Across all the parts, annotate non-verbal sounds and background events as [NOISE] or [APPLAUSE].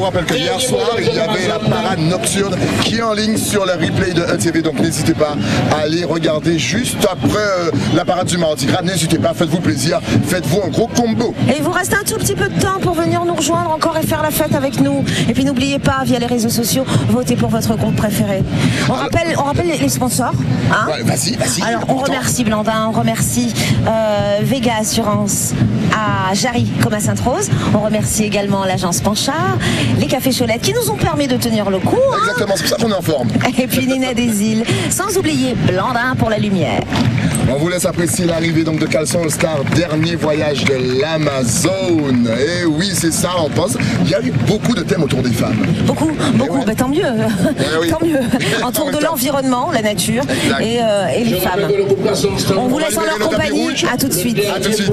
vous rappelle que hier soir, il y avait la parade nocturne qui est en ligne sur le replay de ETV. Donc n'hésitez pas à aller regarder juste après euh, la parade du mardi gras. N'hésitez pas, faites-vous plaisir, faites-vous un gros combo. Et il vous reste un tout petit peu de temps pour venir nous rejoindre encore et faire la fête avec nous. Et puis n'oubliez pas, via les réseaux sociaux, votez pour votre compte préféré. On rappelle, on rappelle les, sponsors. hein Ouais, vas-y, vas-y. Alors, on remercie Blandin, on remercie euh, Vega Assurance à Jarry comme à Sainte-Rose. On remercie également l'agence Panchard, les cafés Cholettes qui nous ont permis de tenir le coup. hein. Exactement, c'est pour ça qu'on est en forme. [LAUGHS] Et puis Nina des îles, sans oublier Blandin pour la lumière. On vous laisse apprécier l'arrivée donc de Caleçon All Star, dernier voyage de l'Amazone. Et oui, c'est ça, on pense. Il y a eu beaucoup de thèmes autour des femmes. Beaucoup, beaucoup, ouais. bah, tant mieux, oui. [LAUGHS] tant mieux. [LAUGHS] Autour de l'environnement, la nature et, euh, et les femmes. On vous laisse en leur compagnie. À tout de suite. À tout de suite.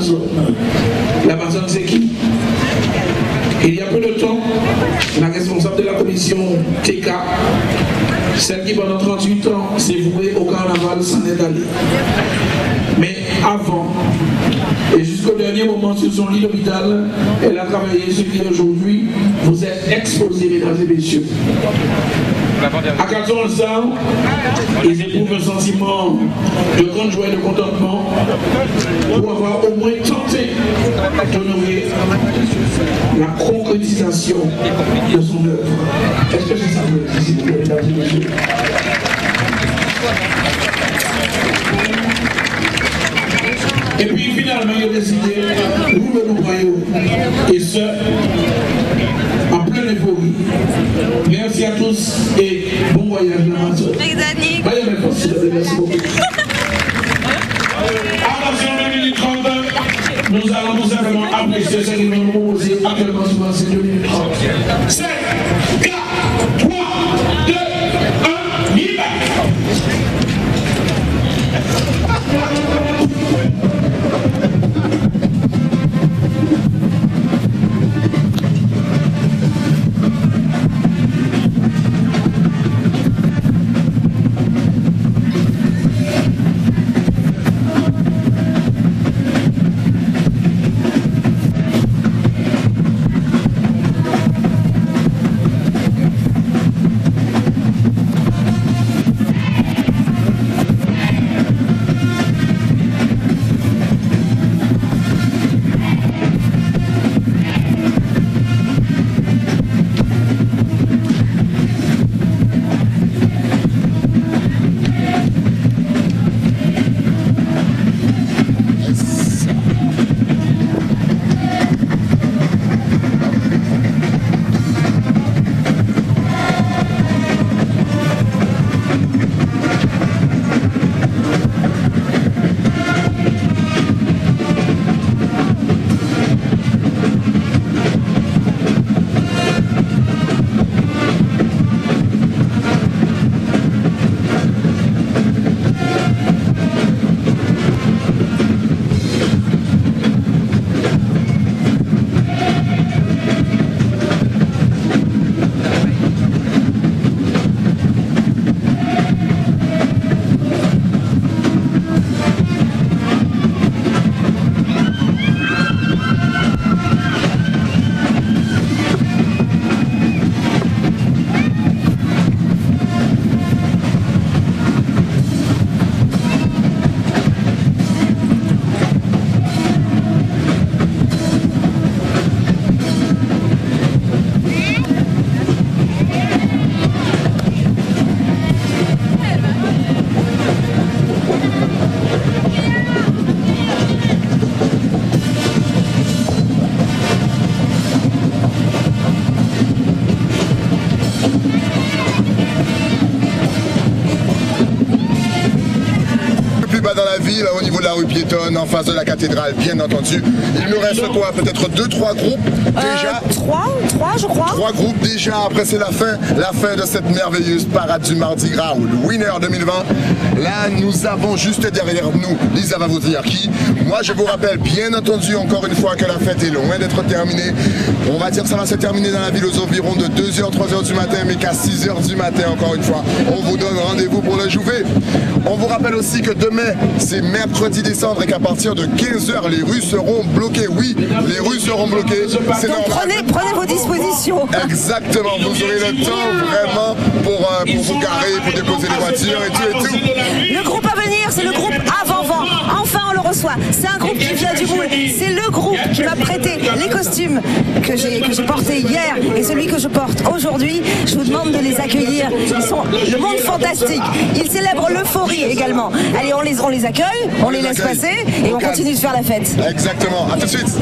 l'Amazon. L'Amazon, c'est qui? Il y a peu de temps, la responsable de la commission TK, celle qui pendant 38 ans s'est vouée au carnaval, s'en est allée. Mais avant, et jusqu'au dernier moment sur son lit d'hôpital, elle a travaillé ce qui aujourd'hui vous êtes exposés, mesdames et messieurs. À 14 ans, ils éprouvent un sentiment de grande joie et de contentement pour avoir au moins tenté d'honorer la concrétisation de son œuvre. Est-ce que c'est ça, s'il vous mesdames et puis finalement, il a décidé d'ouvrir le royaume. Et ce. Merci à tous et bon voyage plaît, merci beaucoup. [LAUGHS] Attention, 2 minutes 30. Nous allons tout simplement apprécier ce vont nous proposer actuellement sur ces 2 minutes 30. 5, 4, 3, 2, 1, y ville, au niveau de la rue piétonne, en face de la cathédrale, bien entendu. Il nous reste quoi? Peut-être deux, trois groupes déjà Euh, trois, trois, je crois. Trois groupes déjà, après c'est la fin, la fin de cette merveilleuse parade du Mardi Gras ou le Winner 2020. Là, nous avons juste derrière nous, Lisa va vous dire qui. Moi, je vous rappelle bien entendu encore une fois que la fête est loin d'être terminée. On va dire que ça va se terminer dans la ville aux environs de 2h, 3h du matin, mais qu'à 6h du matin, encore une fois, on vous donne rendez-vous pour le jouer. On vous rappelle aussi que demain, c'est mercredi décembre et qu'à partir de 15h, les rues seront bloquées. Oui, les rues seront bloquées. C'est normal. prenez, prenez vos dispositions. Exactement, vous aurez le temps vraiment pour, euh, pour vous garer, pour déposer les voitures et tout et tout. Le groupe à venir, c'est le groupe Avant-Vent. Reçoit. C'est un groupe qui vient du boule. C'est le groupe qui m'a prêté les costumes que j'ai que j'ai portés hier et celui que je porte aujourd'hui. Je vous demande de les accueillir. Ils sont le monde fantastique. Ils célèbrent l'euphorie également. Allez, on les, on les accueille, on les laisse passer et on continue de faire la fête. Exactement, à tout de suite.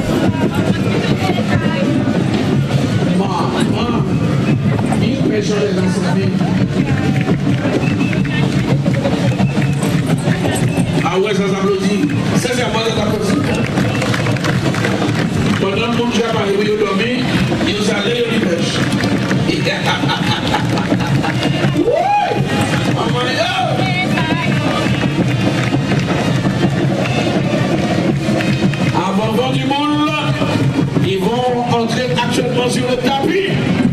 Ah ouais, ça s'applaudit. Sincèrement, ça s'applaudit. Pendant que cher mari, il dormir, il nous a l'air de pêche. Avant du monde, ils vont entrer actuellement sur le tapis.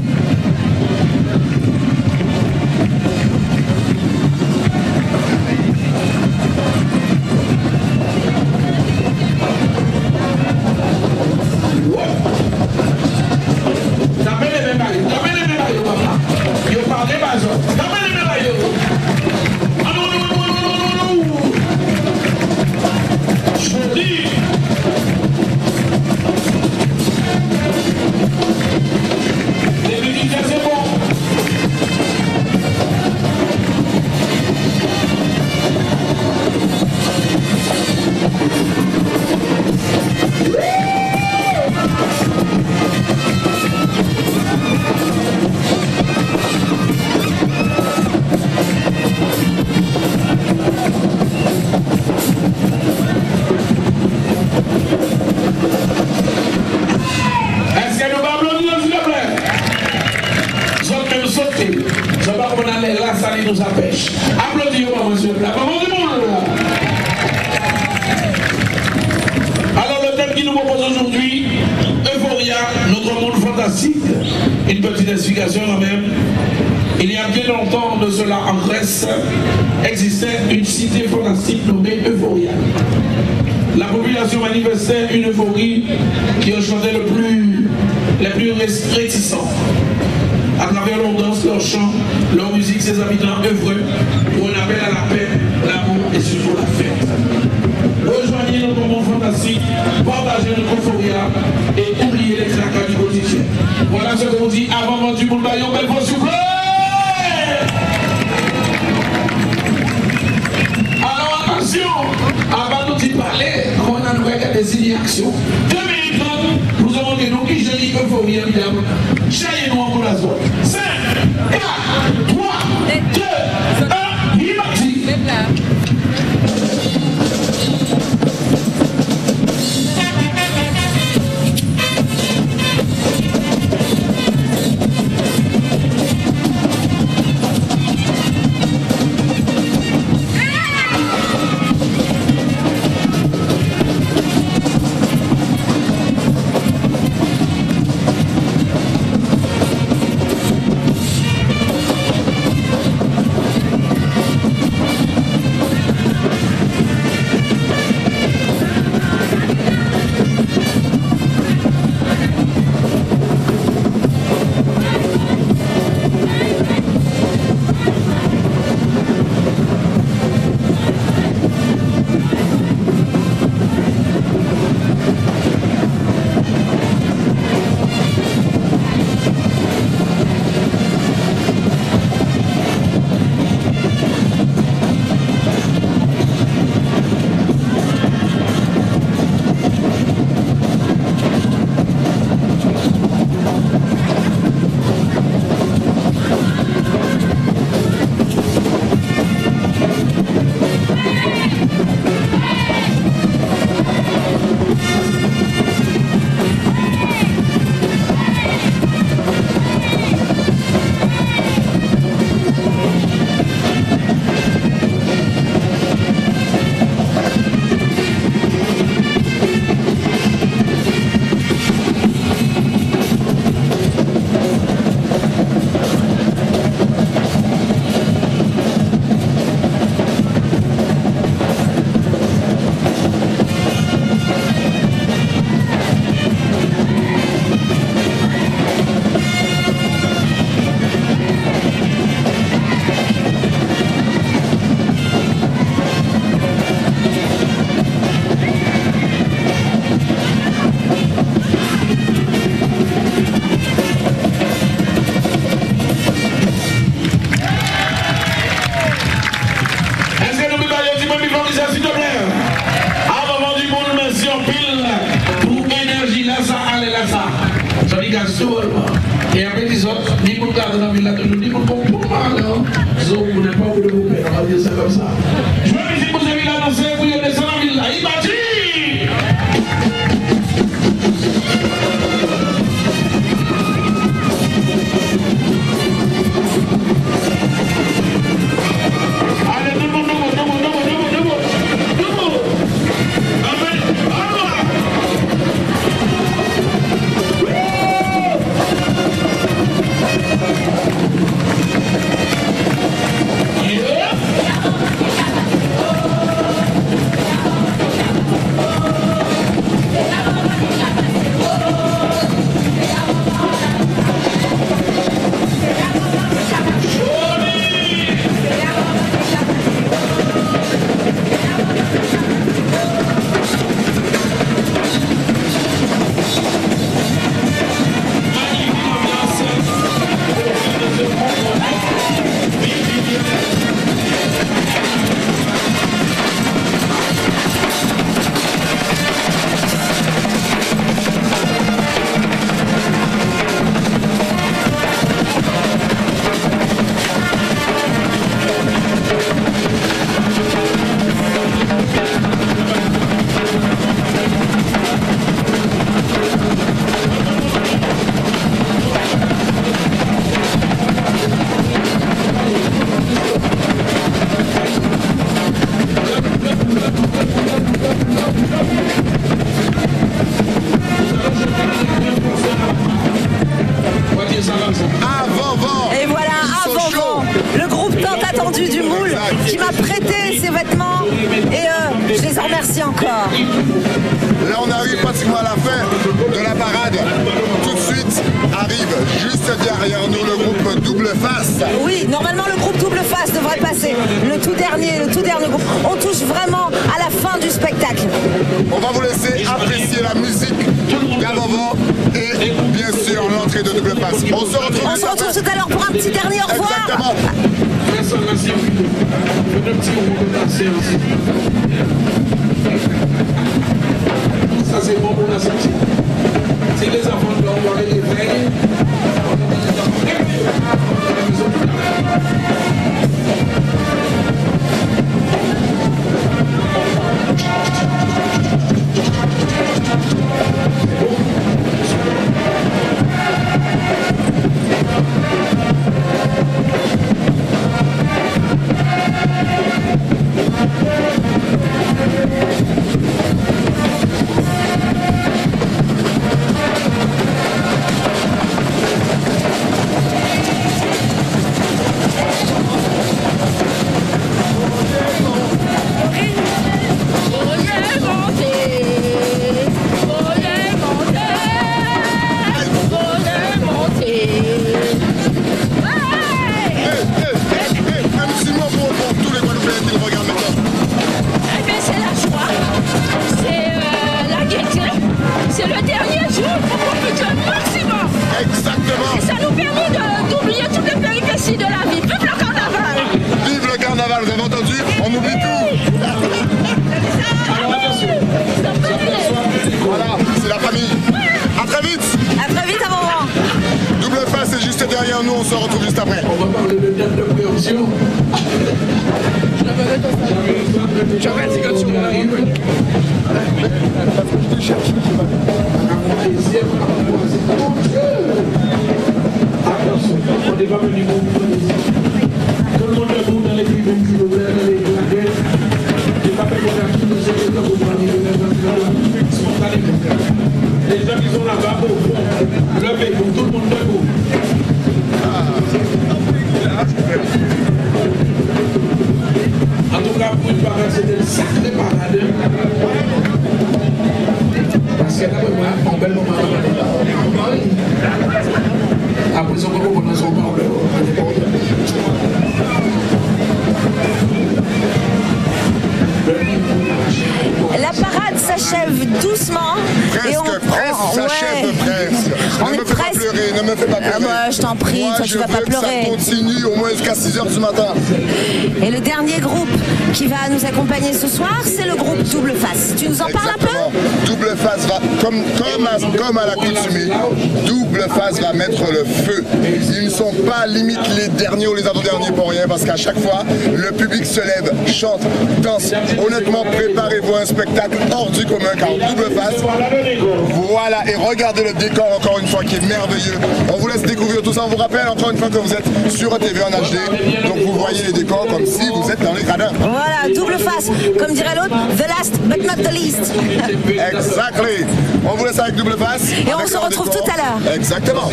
Ses habitants œuvreux pour un appel à la paix, l'amour et surtout la fête. Rejoignez notre monde fantastique, partagez notre euphoria et oubliez les tracas du quotidien. Voilà ce qu'on dit avant du monde baillon, belle vous plaît. Alors attention, avant de parler, on a regardé des inactions. tranquilo, meu assim. Chekabwe bel mwen son son. s'achève doucement. Presque, et presque, s'achève presque. On ne me fais presque... pas pleurer, ne me fais pas ah pleurer. Bah, je t'en prie, toi, tu vas pas pleurer. Ça continue au moins jusqu'à 6h du matin. Et le dernier groupe qui va nous accompagner ce soir, c'est le groupe Double Face. Tu nous en parles un peu? Double Face va, comme, comme, à, comme à l'accoutumée, Double Face va mettre le feu. Ils ne sont pas limite les derniers ou les avant-derniers pour rien, parce qu'à chaque fois, le public se lève, chante, danse. Honnêtement, préparez-vous un spectacle hors du commun car double face. Voilà, et regardez le décor encore une fois qui est merveilleux. On vous laisse découvrir tout ça. On vous rappelle encore une fois que vous êtes sur TV en HD. Donc vous voyez les décors comme si vous êtes dans les gradins. Voilà, double face. Comme dirait l'autre, the last but not the least. Exactly. On vous laisse avec double face. Et on se retrouve tout à l'heure. Exactement.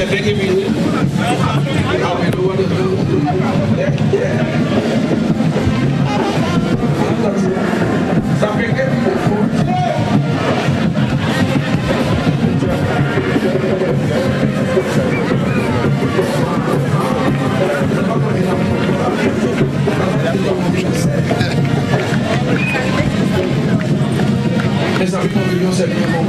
Amis compagnons, c'est bien bon.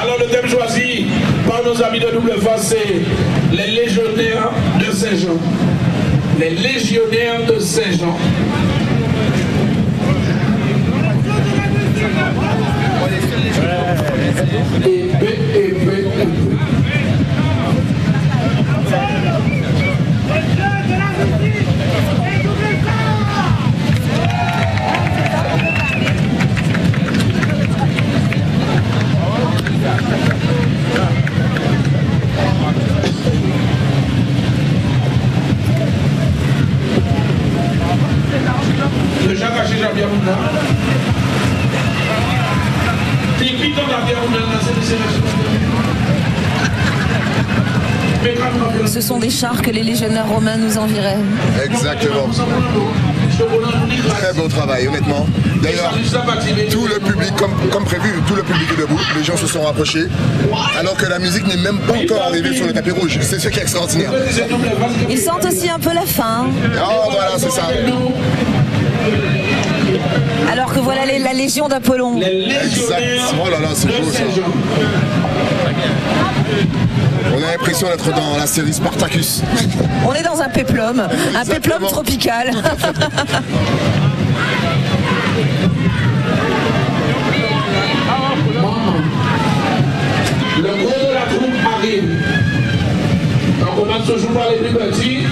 Alors le thème choisi par nos amis de double face, c'est les légionnaires de Saint-Jean. Les légionnaires de Saint-Jean. Yeah. Chars que les légionnaires romains nous enviraient. Exactement. Très beau travail, honnêtement. D'ailleurs, tout le public, comme, comme prévu, tout le public est debout. Les gens se sont rapprochés. Alors que la musique n'est même pas encore arrivée sur le tapis rouge. C'est ce qui est extraordinaire. Ils sentent aussi un peu la faim. Oh, voilà, c'est ça. Alors que voilà les- la légion d'Apollon. Exact. Oh là là, c'est beau, ça. On a l'impression d'être dans la série Spartacus. On est dans un péplum, un Exactement. péplum tropical. Le gros de la troupe arrive. On commence toujours par les plus petits.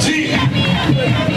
Il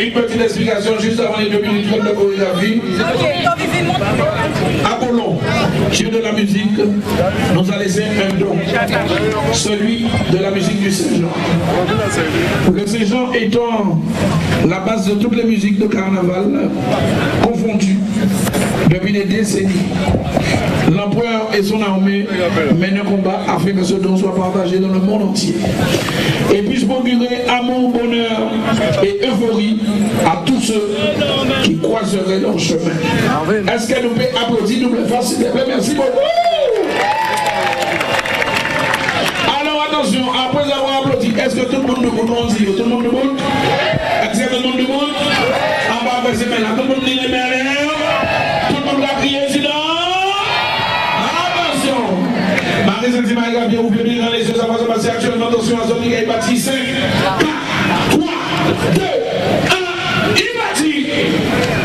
Une petite explication juste avant les deux minutes de chorégraphie. Apollon, Dieu de la musique, nous a laissé un don, celui de la musique du Saint-Jean. Le Saint-Jean étant la base de toutes les musiques de carnaval confondues depuis des décennies. L'empereur et son armée mènent un combat afin que ce don soit partagé dans le monde entier. Et puisse procurer amour, bonheur et euphorie à tous ceux qui croiseraient leur chemin. Est-ce qu'elle nous peut applaudir double face, s'il Merci beaucoup. Alors attention, après avoir applaudi, est-ce que tout le monde nous compte Tout le monde nous compte Est-ce que tout le monde nous faire ces mains là. Tout le monde dit les mains Marie-Saint Marie bien ouvert bien dans les yeux, ça va se passer actuellement. Attention à Zone est parti 5, 4, 3, 2, 1, il est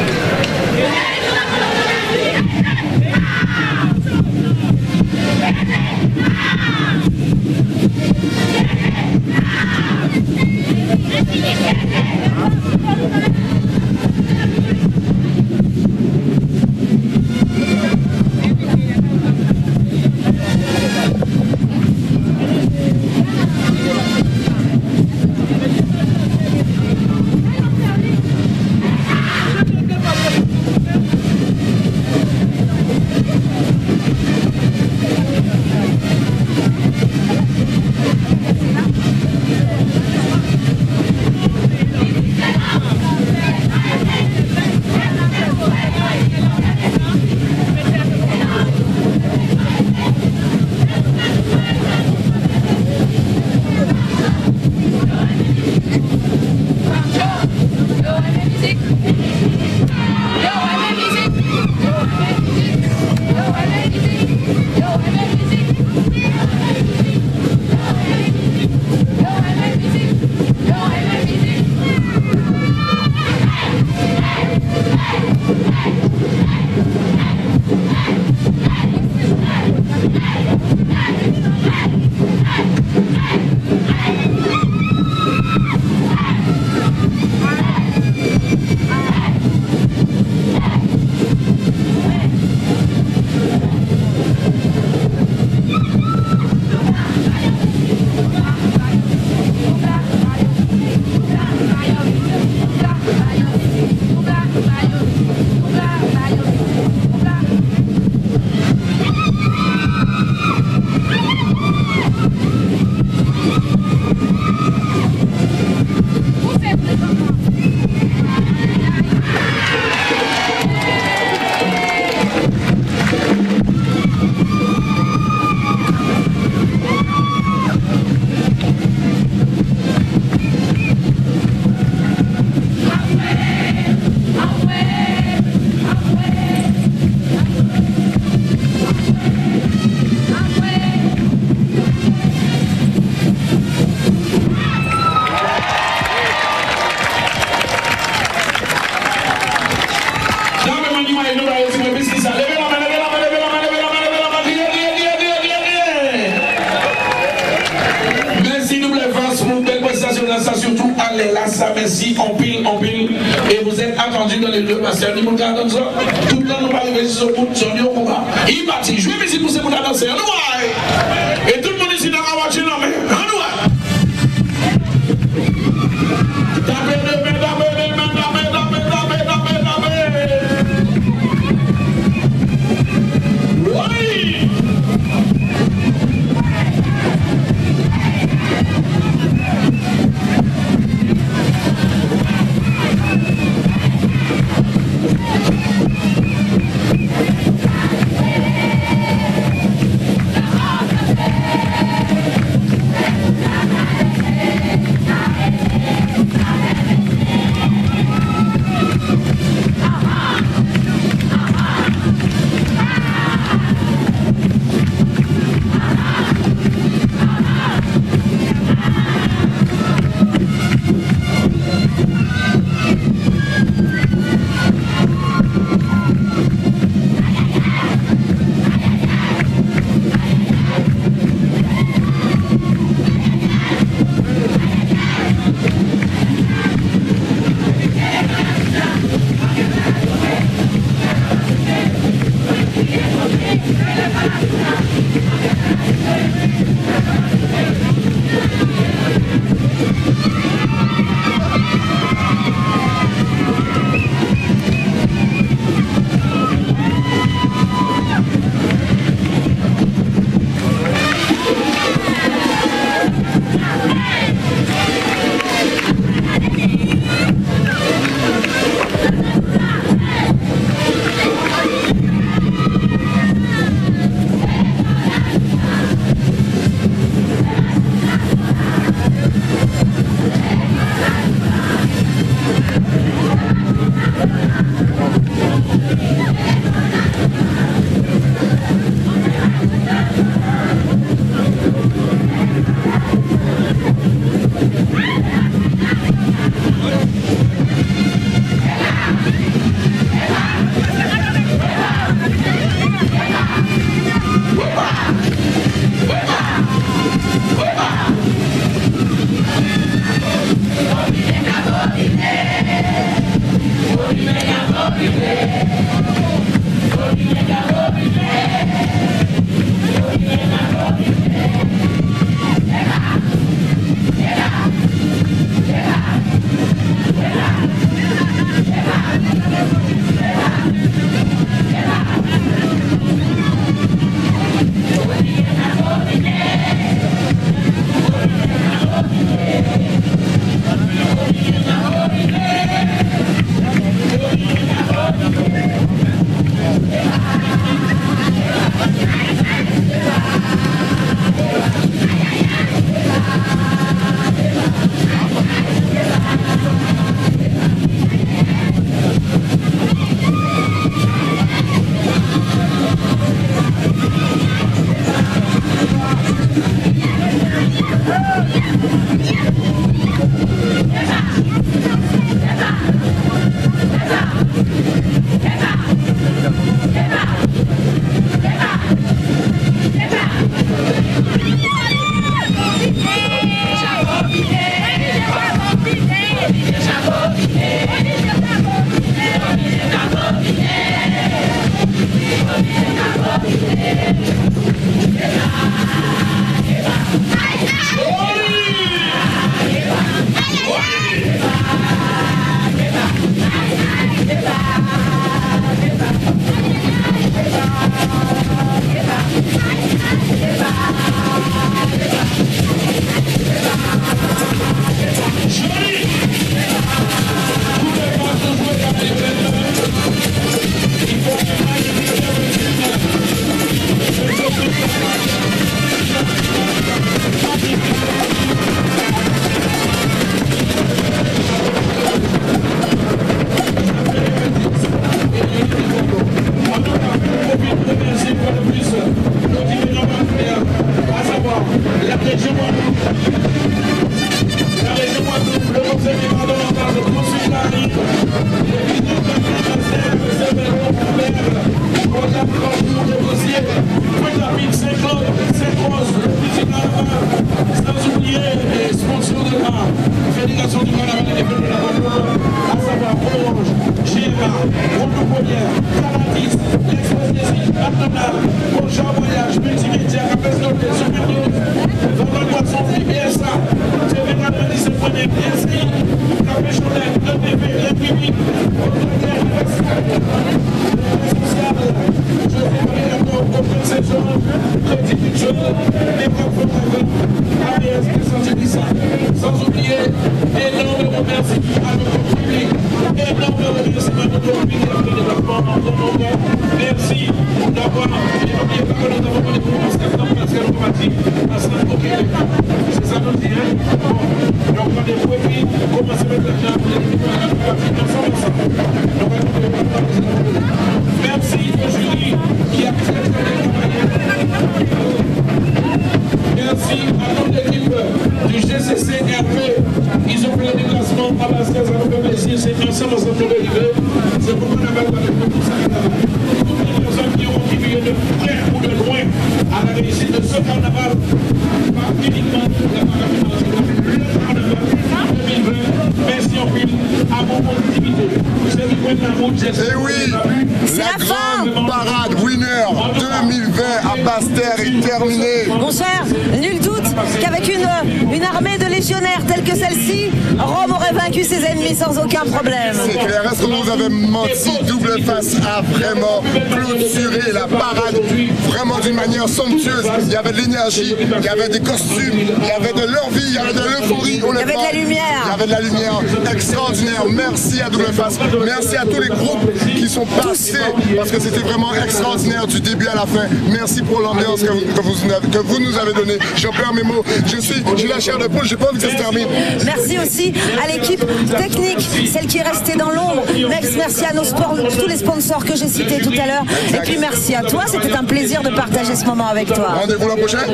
il y avait de l'énergie, il y avait des costumes, il y avait de l'envie, il y avait de l'euphorie. Il y avait de la lumière. Il y avait de la lumière extraordinaire. Merci à Double Face. Merci à tous les groupes qui sont passés parce que c'était vraiment extraordinaire du début à la fin. Merci pour l'ambiance que, vous, nous avez donnée. J'en perds mes mots. Je suis, j'ai la chair de poule, j'ai pas envie que ça se termine. Merci aussi à l'équipe technique, celle qui est restée dans l'ombre. Merci à nos sports, tous les sponsors que j'ai cités tout à l'heure. Et puis merci à toi. C'était un plaisir de partager ce moment avec toi. Rendez-vous la prochaine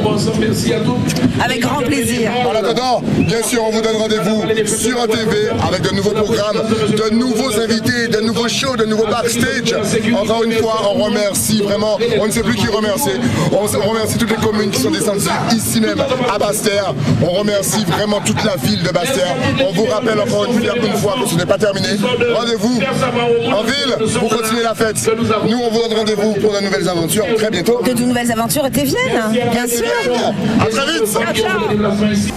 Avec grand plaisir. En attendant, bien sûr, on vous donne rendez-vous sur TV avec de nouveaux programmes, de nouveaux invités, de nouveaux shows, de nouveaux backstage. Encore une fois, on remercie vraiment, on ne sait plus qui remercier. On remercie toutes les communes qui sont descendues ici même à Bastère. On remercie vraiment toute la ville de Bastère. On vous rappelle encore une fois que ce n'est pas terminé. Rendez-vous en ville pour continuer la fête. Nous, on vous donne rendez-vous pour de nouvelles aventures très bientôt. De, de nouvelles aventures et tes viennes, bien sûr. À très vite.